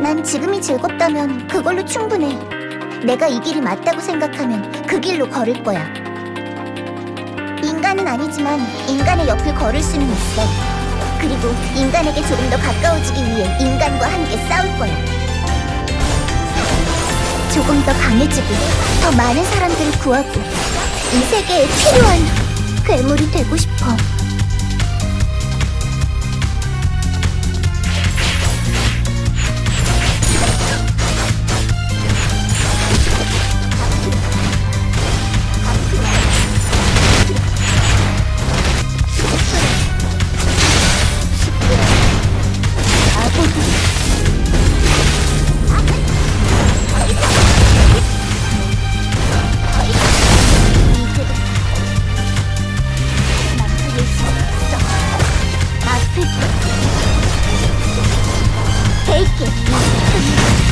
난 지금이 즐겁다면 그걸로 충분해. 내가 이 길이 맞다고 생각하면 그 길로 걸을 거야. 인간은 아니지만 인간의 옆을 걸을 수는 있어. 그리고 인간에게 조금 더 가까워지기 위해 인간과 함께 싸울 거야. 조금 더 강해지고 더 많은 사람들을 구하고 이 세계에 필요한 괴물이 되고 싶어. Take it.